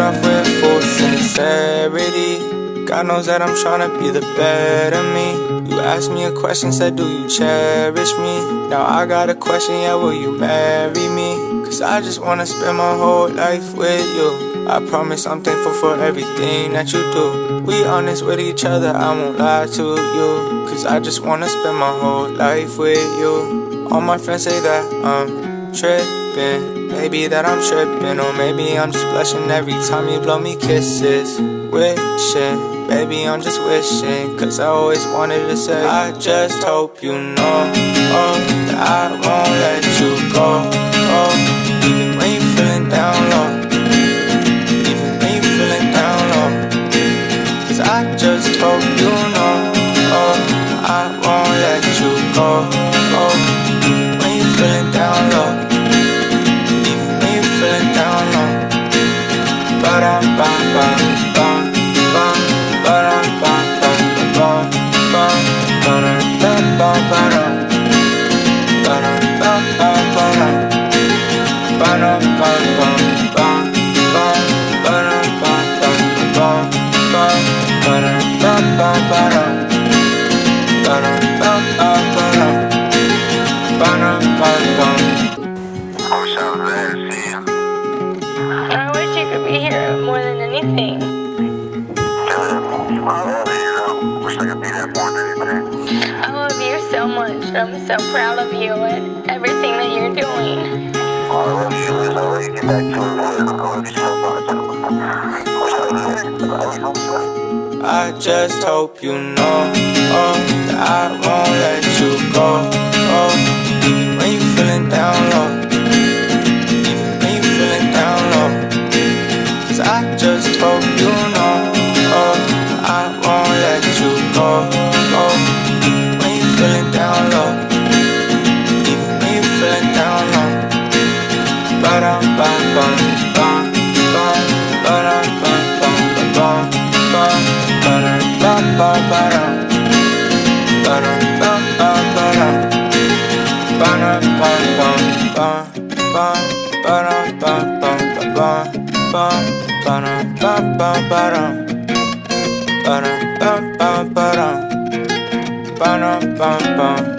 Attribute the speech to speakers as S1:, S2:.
S1: off with full sincerity. God knows that I'm trying to be the better me. You asked me a question, said, Do you cherish me? Now I got a question, yeah, will you marry me? Cause I just wanna spend my whole life with you. I promise I'm thankful for everything that you do. We honest with each other, I won't lie to you. Cause I just wanna spend my whole life with you. All my friends say that I'm tripping. Maybe that I'm tripping, or maybe I'm just blushing every time you blow me kisses. Wishing, baby, I'm just wishing. Cause I always wanted to say, I just hope you know oh, that I won't let you go. Oh, even when you're feeling down low. Even when you're feeling down low. Cause I just hope you know oh, I won't let you go. Oh, when you're feeling
S2: anything.
S3: I love you, you know. Wish I could be there more than anything.
S2: I love you so much. I'm so proud of you and everything that you're doing.
S3: I love you, Liz. I'll you back to it later. I love you so much. Wish I was there. I love you so much.
S1: I just hope you know oh, that I won't let you go. Let you go. Even when you're feeling down low. Even when you're feeling down low. Ba-dum-bum-bum-bum. Ba-dum-bum-bum-bum. Ba-dum-bum-bum-bum. Ba-dum-bum-bum.